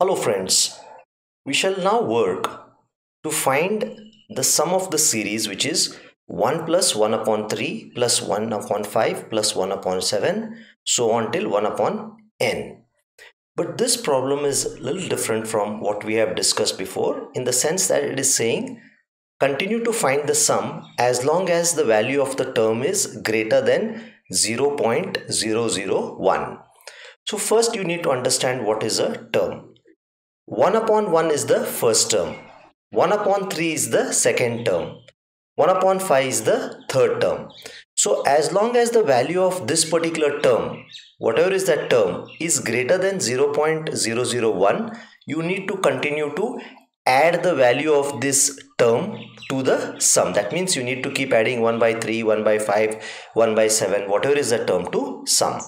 Hello friends, we shall now work to find the sum of the series which is 1 plus 1 upon 3 plus 1 upon 5 plus 1 upon 7 so on till 1 upon n. But this problem is a little different from what we have discussed before in the sense that it is saying continue to find the sum as long as the value of the term is greater than 0.001. So first you need to understand what is a term. 1 upon 1 is the first term. 1 upon 3 is the second term. 1 upon 5 is the third term. So as long as the value of this particular term, whatever is that term, is greater than 0.001, you need to continue to add the value of this term to the sum. That means you need to keep adding 1 by 3, 1 by 5, 1 by 7, whatever is the term to sum.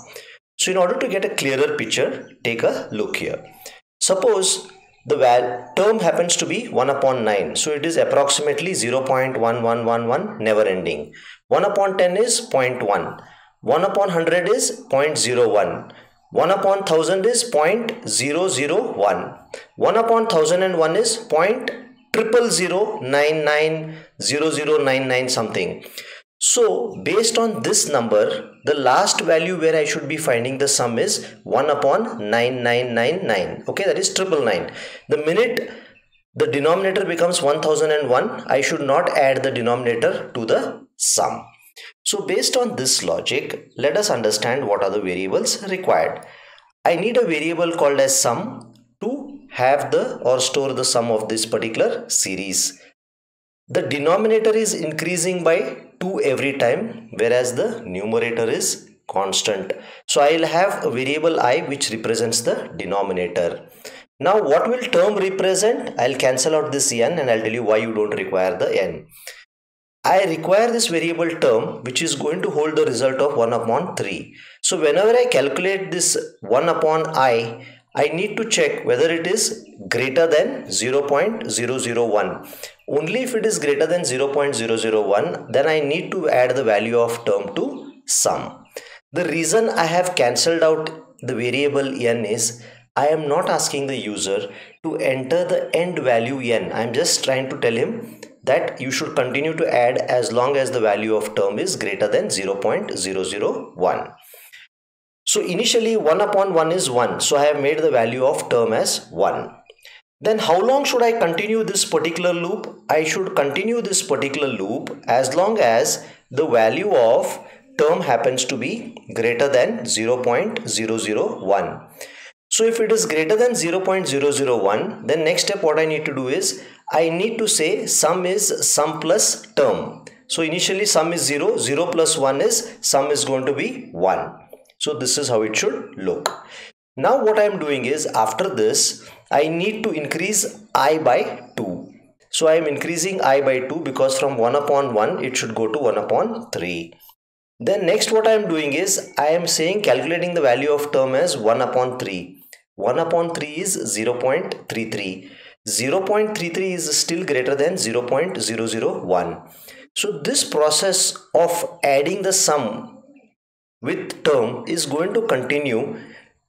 So in order to get a clearer picture, take a look here. Suppose the term happens to be 1 upon 9. So it is approximately 0.1111 never ending. 1 upon 10 is 0.1. 1 upon 100 is 0.01. 1 upon 1000 is 0.001. 1 upon 1001 is 0.000990099 something. So based on this number, the last value where I should be finding the sum is 1 upon 9999. Okay, that is triple nine. The minute the denominator becomes 1001, I should not add the denominator to the sum. So based on this logic, let us understand what are the variables required. I need a variable called as sum to have the or store the sum of this particular series. The denominator is increasing by 2 every time whereas the numerator is constant. So I will have a variable i which represents the denominator. Now what will term represent? I'll cancel out this n and I'll tell you why you don't require the n. I require this variable term which is going to hold the result of 1 upon 3. So whenever I calculate this 1 upon i, I need to check whether it is greater than 0.001. Only if it is greater than 0.001 then I need to add the value of term to sum. The reason I have cancelled out the variable n is I am not asking the user to enter the end value n. I am just trying to tell him that you should continue to add as long as the value of term is greater than 0.001. So initially 1 upon 1 is 1. So I have made the value of term as 1. Then how long should I continue this particular loop? I should continue this particular loop as long as the value of term happens to be greater than 0.001. So if it is greater than 0.001 then next step what I need to do is I need to say sum is sum plus term. So initially sum is 0, 0 plus 1 is sum is going to be 1. So this is how it should look. Now what I am doing is after this I need to increase i by 2. So I am increasing i by 2 because from 1 upon 1 it should go to 1 upon 3. Then next what I am doing is I am saying calculating the value of term as 1 upon 3. 1 upon 3 is 0.33. 0.33 is still greater than 0.001. So this process of adding the sum with term is going to continue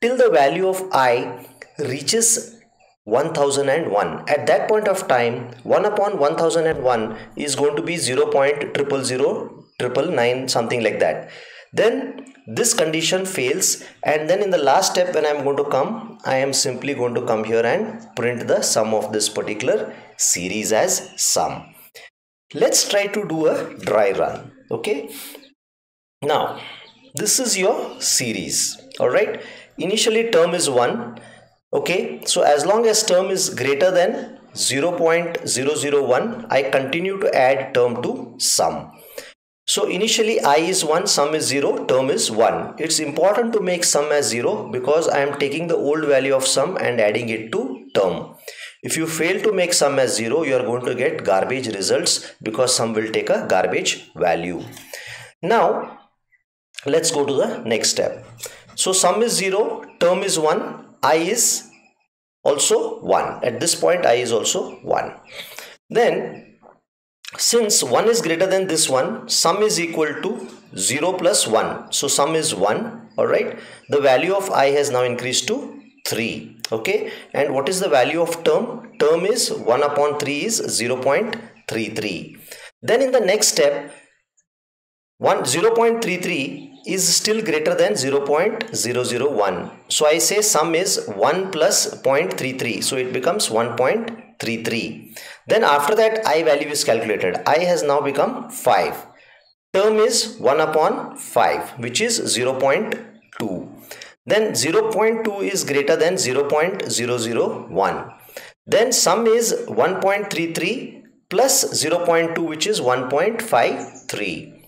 till the value of i reaches 1001 at that point of time 1 upon 1001 is going to be 0 0.000 something like that. Then this condition fails and then in the last step when i'm going to come i am simply going to come here and print the sum of this particular series as sum. Let's try to do a dry run okay? Now this is your series all right initially term is 1 okay? So as long as term is greater than 0.001 I continue to add term to sum. So initially i is 1 sum is 0 term is 1 it's important to make sum as 0 because I am taking the old value of sum and adding it to term. If you fail to make sum as 0 you are going to get garbage results because sum will take a garbage value. Now let's go to the next step so sum is 0 term is 1 i is also 1 at this point i is also 1 then since 1 is greater than this one sum is equal to 0 plus 1 so sum is 1 all right the value of i has now increased to 3 okay. And what is the value of term? Term is 1 upon 3 is 0.33 then in the next step 1 0.33 is still greater than 0.001 so i say sum is 1 plus 0.33 so it becomes 1.33 then after that i value is calculated. I has now become 5 term is 1 upon 5 which is 0.2 then 0.2 is greater than 0.001 then sum is 1.33 plus 0.2 which is 1.53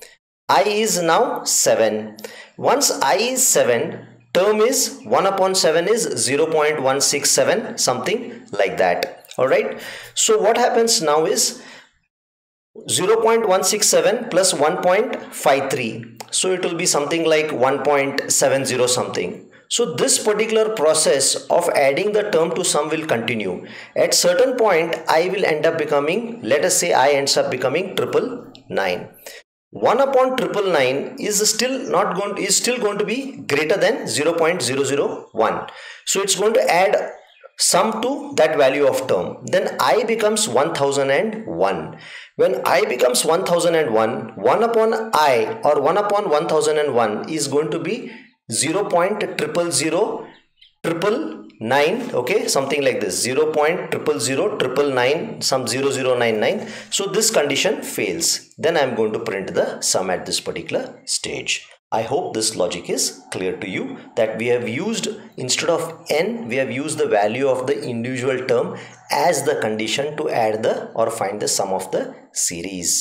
i is now 7 once i is 7 term is 1 upon 7 is 0.167 something like that. All right? So what happens now is 0.167 plus 1.53 so it will be something like 1.70 something. So this particular process of adding the term to sum will continue. At certain point i will end up becoming let us say i ends up becoming triple nine 1 upon triple nine is still not going to, is still going to be greater than 0.001 so it's going to add sum to that value of term. Then i becomes 1001 when i becomes 1001 1 upon i or 1 upon 1001 is going to be 0 0.000 triple nine okay? Something like this. 0 0.000 triple nine some 0099 so this condition fails. Then i'm going to print the sum at this particular stage. I hope this logic is clear to you that we have used instead of n we have used the value of the individual term as the condition to add the or find the sum of the series.